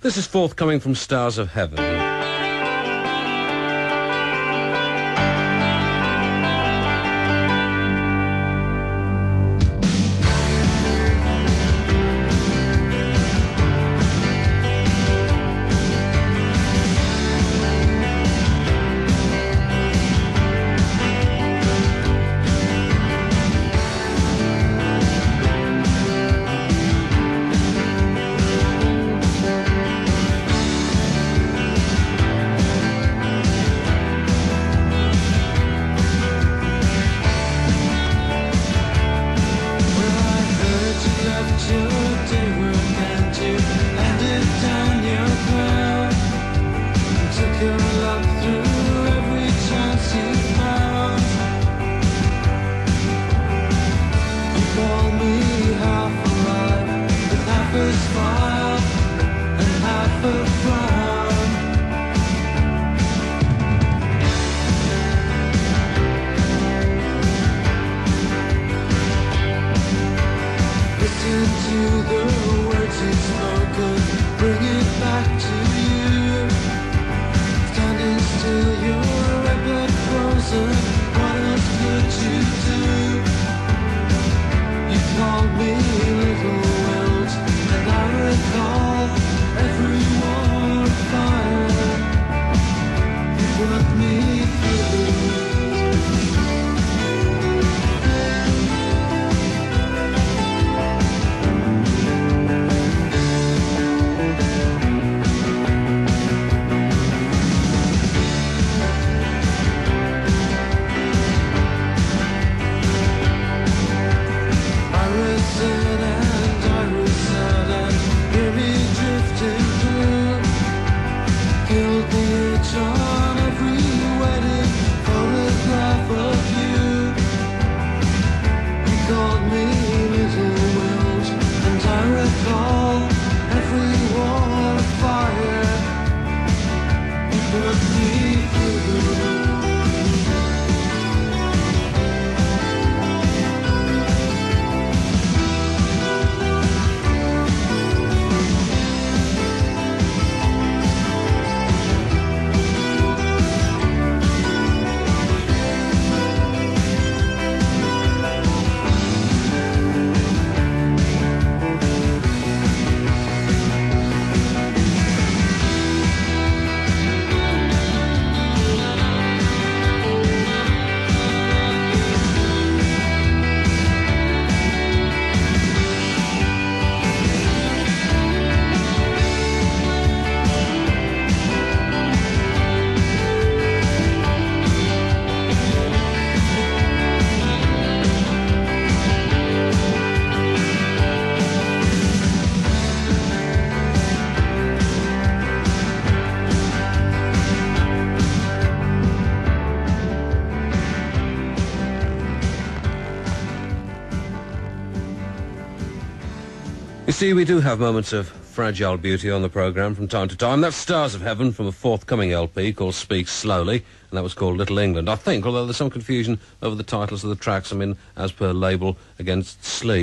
This is forthcoming from Stars of Heaven. remember never see You see, we do have moments of fragile beauty on the programme from time to time. That's Stars of Heaven from a forthcoming LP called Speak Slowly, and that was called Little England. I think, although there's some confusion over the titles of the tracks, I mean, as per label against Sleeve.